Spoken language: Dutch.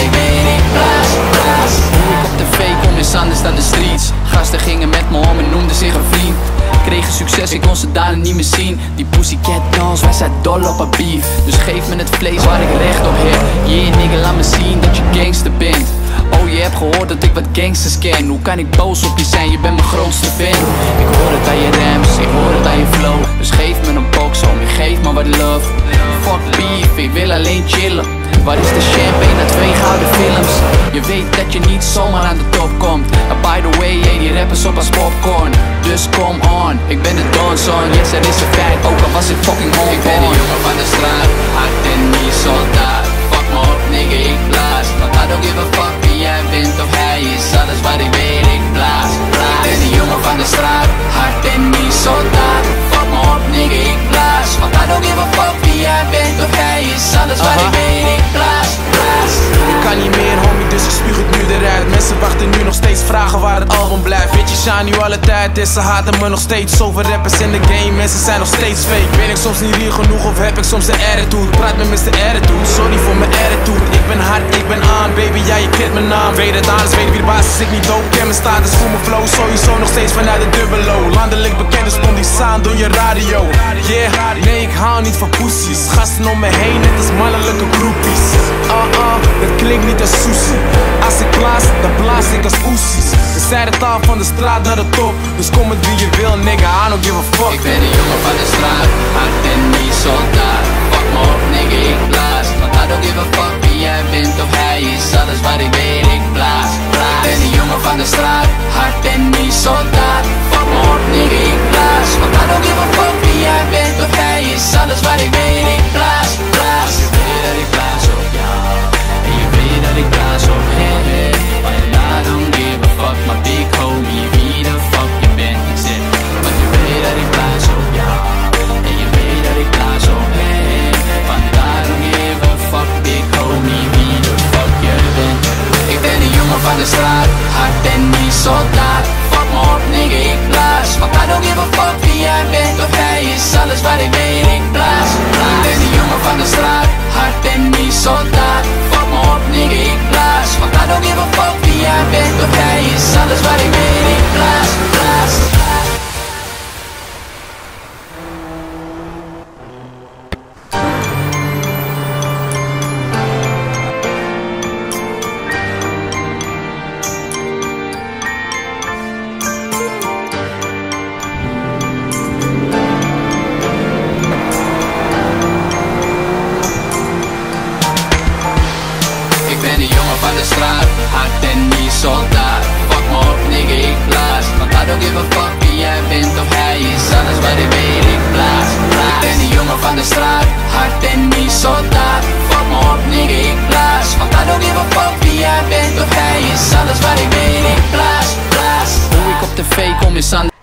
ik weet niet, blaas, ik op tv kom in Sanders dan de streets. Gasten gingen met me om en noemden zich een vriend. Kregen succes, ik kon ze daar niet meer zien. Die pussycat dans, wij zijn dol op een beef. Dus geef me het vlees waar ik recht op heb. Yeah nigga, laat me zien dat je gangster bent. Oh, je hebt gehoord dat ik wat gangsters ken. Hoe kan ik boos op je zijn, je bent mijn grootste fan. Ik hoor het aan je rams, ik hoor het aan je flow. Dus geef me een box, homie, geef me wat love. Fuck beef, ik wil alleen chillen. Waar is de champagne na twee gouden films? Je weet dat je niet zomaar aan de top komt. And by the way, hey, die rappers op als popcorn. Dus kom on, ik ben de Don son Yes, er is een feit, ook al was ik fucking on Ik ben die jongen van de straat, hard en niet soldaat Fuck me op, nigga, ik blaas. Want I don't give a fuck wie jij bent of hij is. Alles wat ik weet, ik blaas, blaas Ik ben die jongen van de straat, hard en niet soldaat Fuck me op, nigga, ik blaas. Want I don't give a fuck wie jij bent of hij is. Alles wat ik weet, vragen waar het album blijft Weet je, Shaan, nu alle tijd. Is Ze haten me nog steeds Zoveel rappers in de game, mensen zijn nog steeds fake. Ben ik soms niet real genoeg of heb ik soms de attitude? Praat met Mr. Attitude, sorry voor mijn attitude. Ik ben hard, ik ben aan, baby, ja je kent mijn naam. Weet het anders, weet wie de baas is, ik niet dope. Ken mijn status, voel mijn flow, sowieso nog steeds vanuit de dubbelo. Landelijk bekende stond die saan door je radio. Yeah, nee ik hou niet van poesies Gasten om me heen, net als mannelijke groepies. Ah ah, dat klinkt niet als sushi. Als ik blaas, dan blaas ik als oesies We zijn de taal van de straat naar de top. Dus kom met wie je wil, nigga, I don't give a fuck. Ik ben de jongen van de straat, hard en niet soldaat de jongen van de straat Hard en niet soldaat Fuck me op, nigga, ik blaas Want I don't give a soldaat Fuck me op, nigga, ik blaas. Want I don't give a fuck wie jij bent of hij is. Alles wat ik weet, ik blaas, blaas. Ik ben de jongen van de straat, hard en niet soldaat Fuck me op, nigga, ik blaas. Want I don't give a fuck wie jij bent of hij is. Alles wat ik weet, ik blaas, blaas. Hoe ik op tv kom is aan